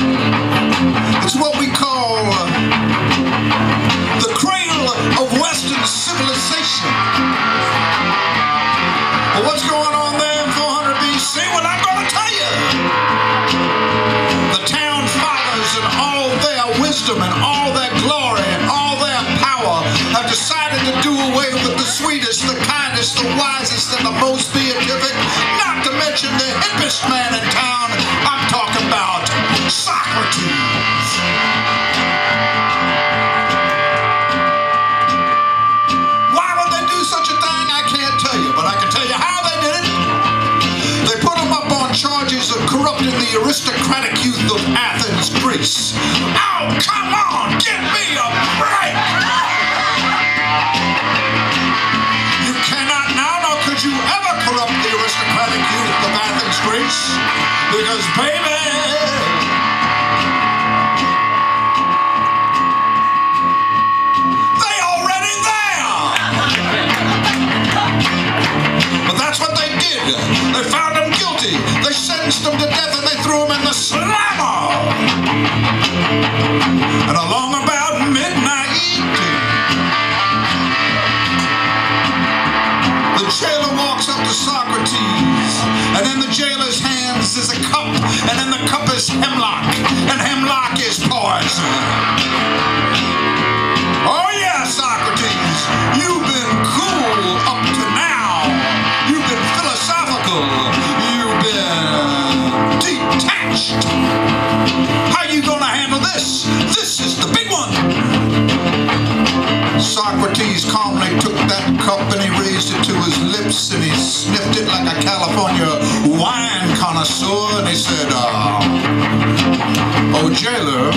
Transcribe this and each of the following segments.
It's what we call uh, the cradle of Western civilization. Well, what's going on there in 400 BC? Well, I'm going to tell you. The town fathers and all their wisdom and all their glory and all their power have decided to do away with the sweetest, the kindest, the wisest, and the most beatific, aristocratic youth of Athens, Greece. Oh, come on, give me a break! You cannot now, nor could you ever corrupt the aristocratic youth of Athens, Greece, because, baby, they already there! But that's what they did. They found him guilty. They sentenced him to death the slammer. And along about midnight, the jailer walks up to Socrates. And in the jailer's hands is a cup. And in the cup is hemlock. And hemlock is poison. Oh yeah, Socrates, the big one. Socrates calmly took that cup and he raised it to his lips and he sniffed it like a California wine connoisseur and he said, uh, "Oh jailer,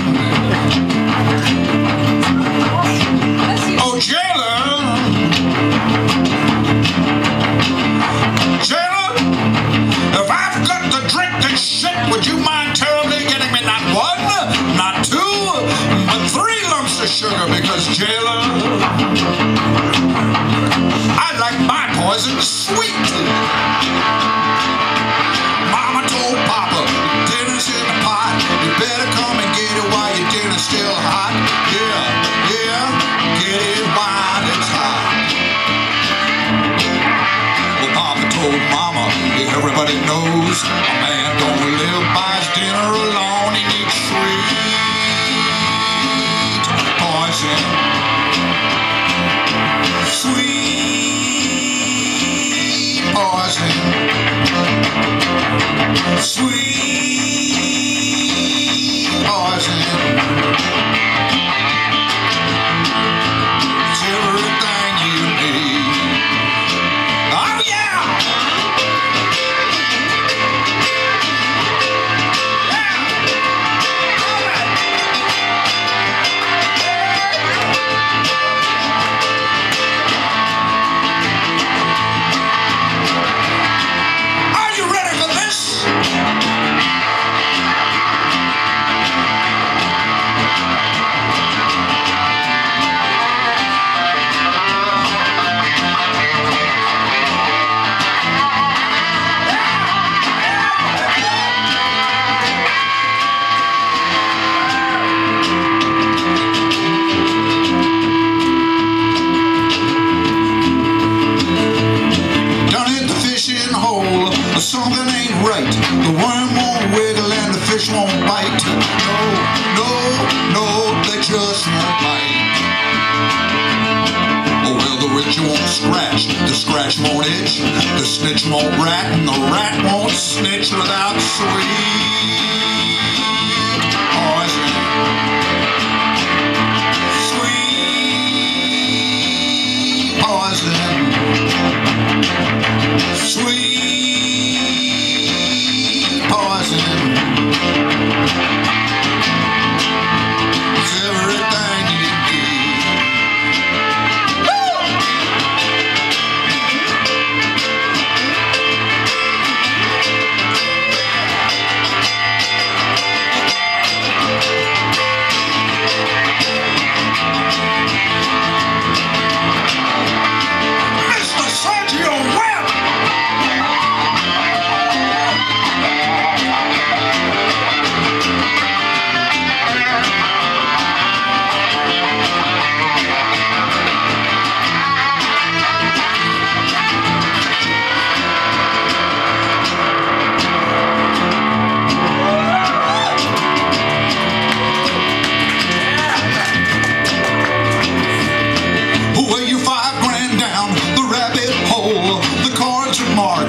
sweet. Mama told Papa, dinner's in the pot. You better come and get it while your dinner's still hot. Yeah, yeah, get it while it's hot. Well, Papa told Mama, everybody knows a man don't live by his dinner alone. Sweet no rat, and the rat won't snitch without sweet poison. Sweet poison. Sweet.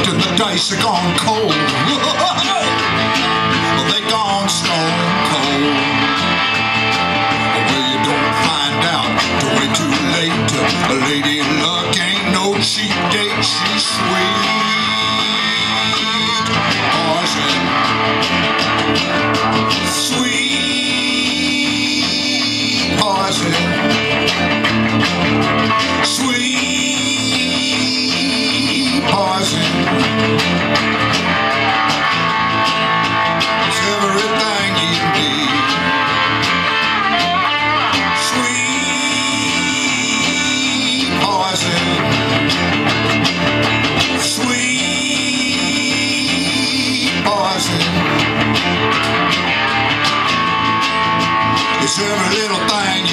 and the dice are gone cold. they gone stone cold. Well, you don't find out till way too late. A lady luck ain't no cheap date. It's every little thing.